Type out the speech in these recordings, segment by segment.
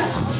you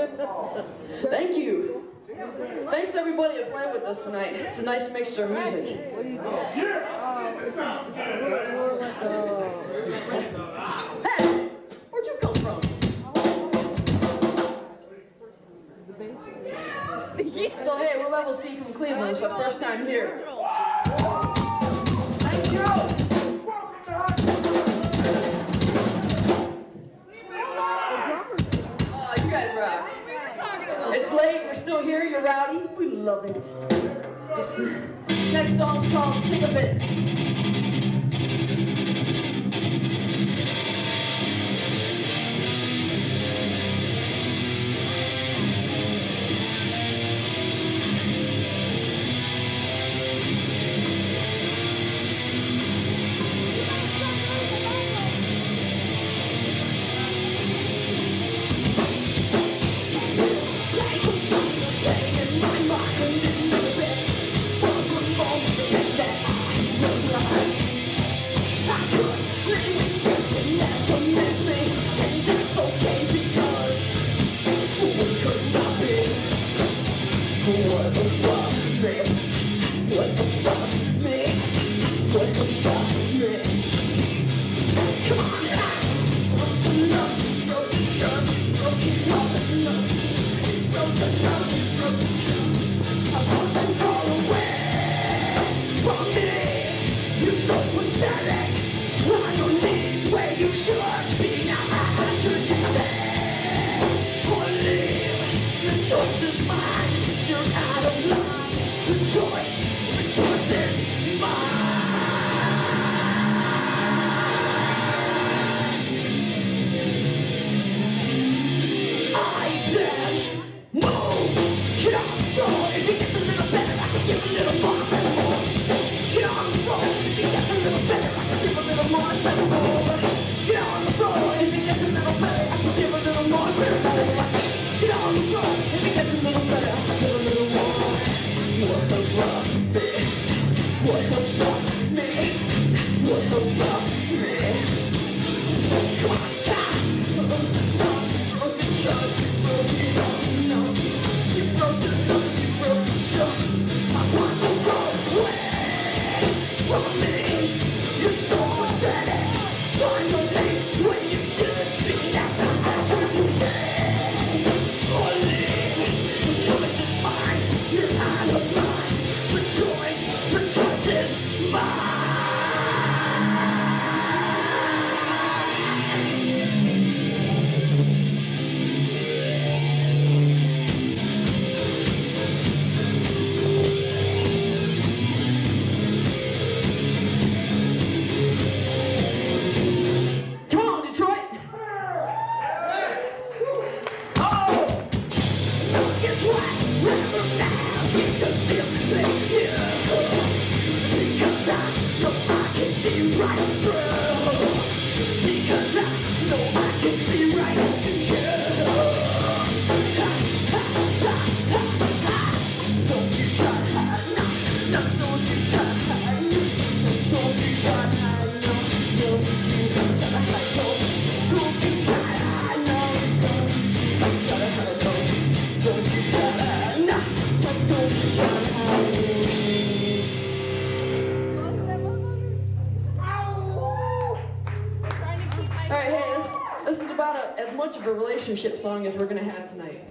Thank you. Thanks everybody for played with us tonight. It's a nice mixture of music. Hey, where'd you come from? So hey, we're Level C from Cleveland. It's our first time here. Still here, you're rowdy. We love it. This, this next song's called Sing a Bit. Much of a relationship song as we're gonna have tonight.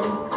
Like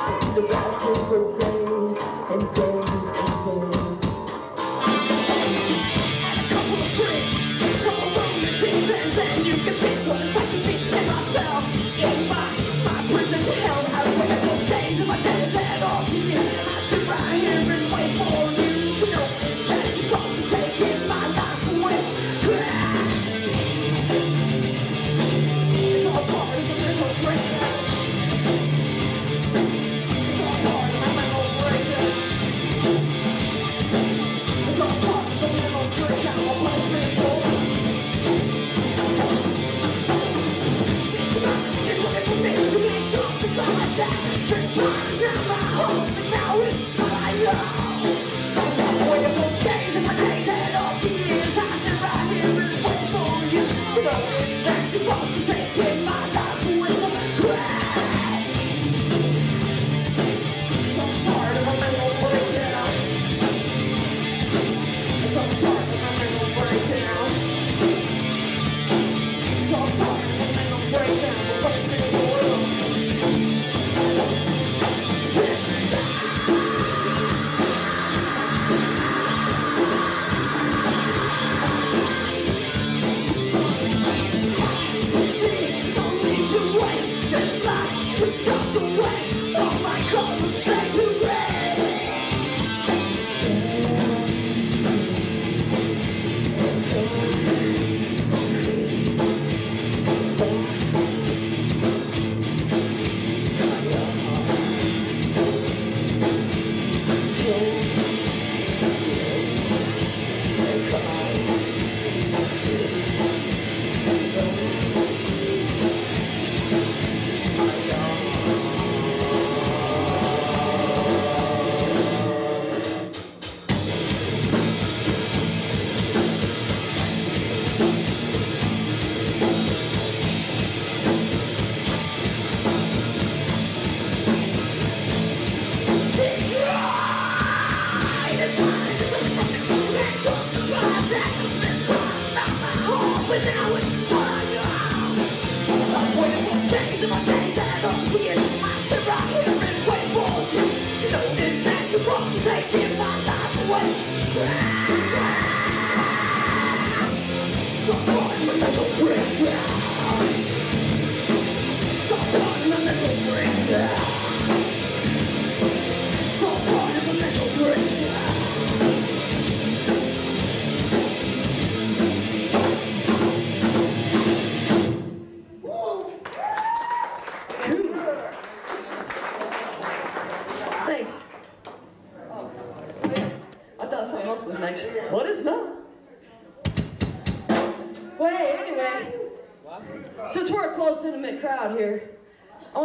Thanks.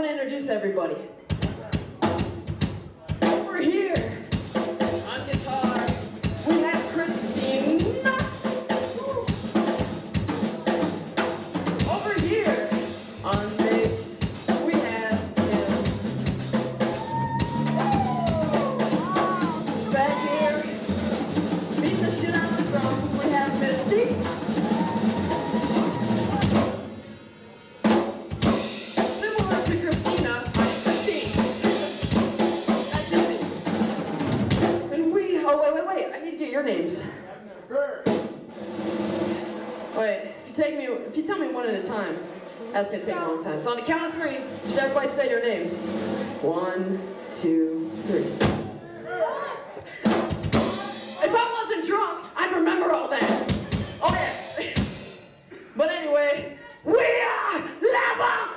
Want to introduce everybody. names? Wait, if you take me, if you tell me one at a time, that's gonna take a long time. So on the count of three, just everybody say your names. One, two, three. If I wasn't drunk, I'd remember all that. Oh yeah. But anyway, we are level.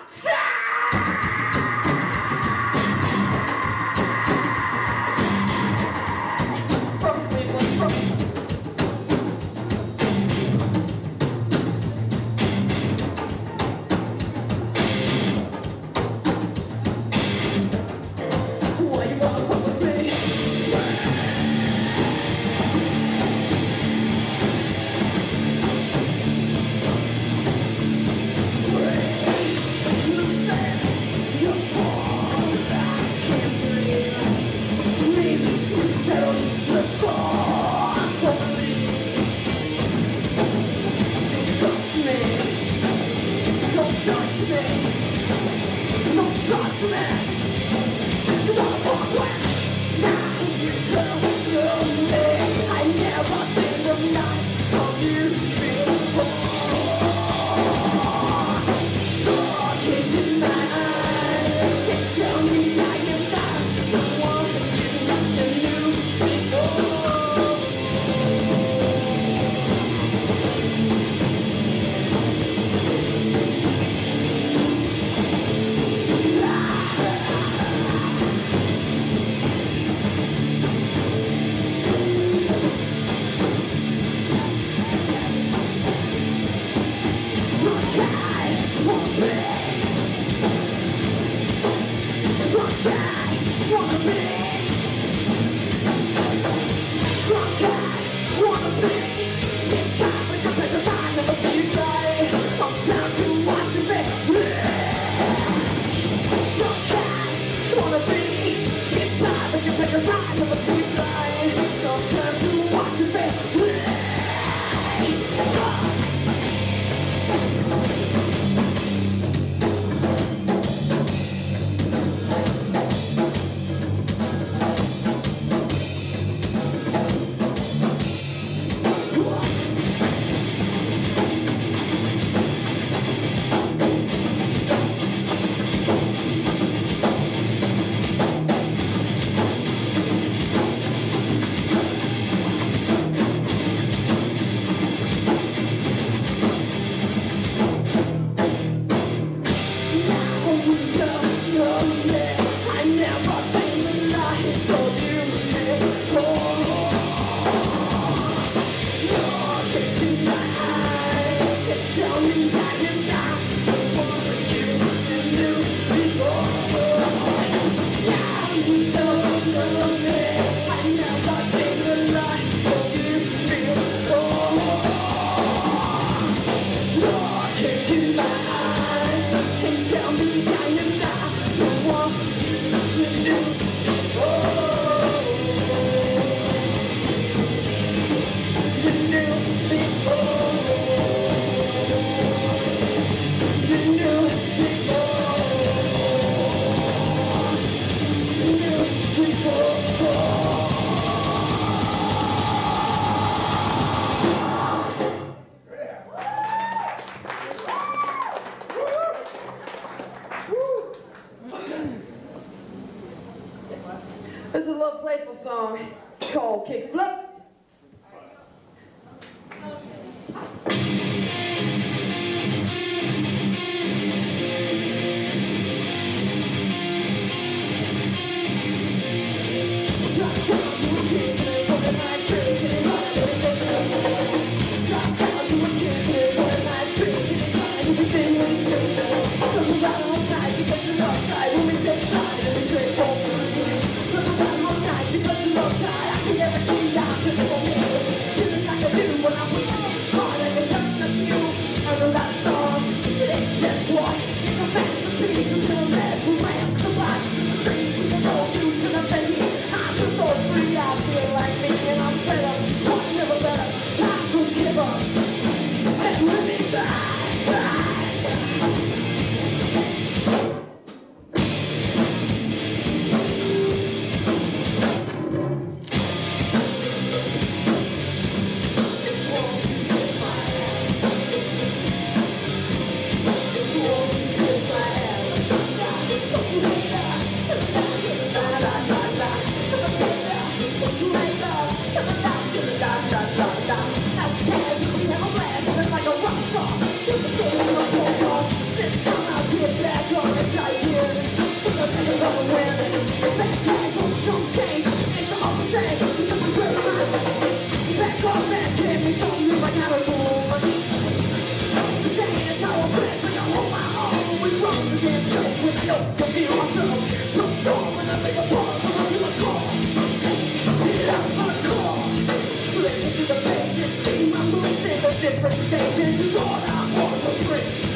Little playful song called Kick Flip. reputation is all I want for free.